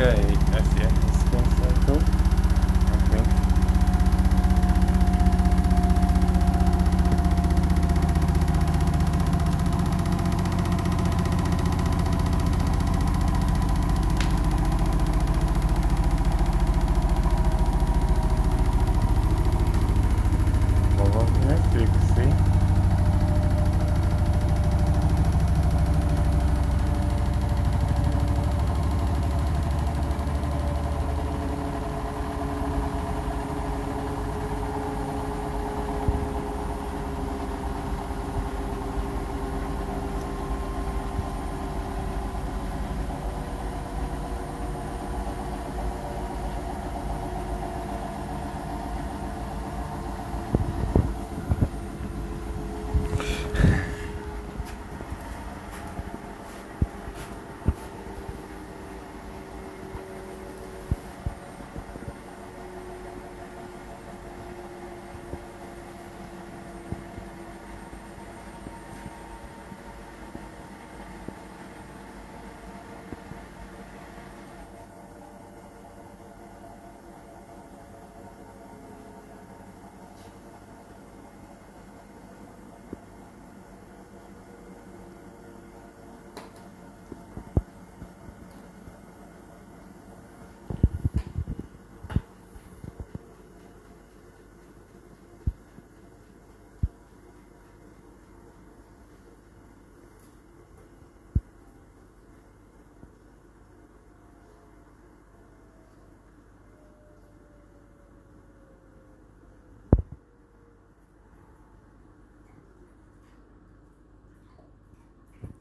Okay,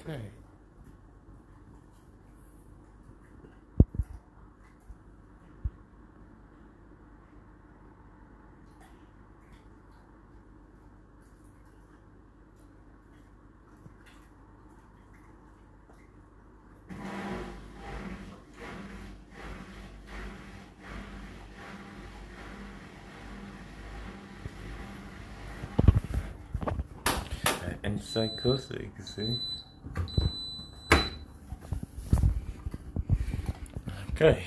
Okay. Closer, you see. Okay.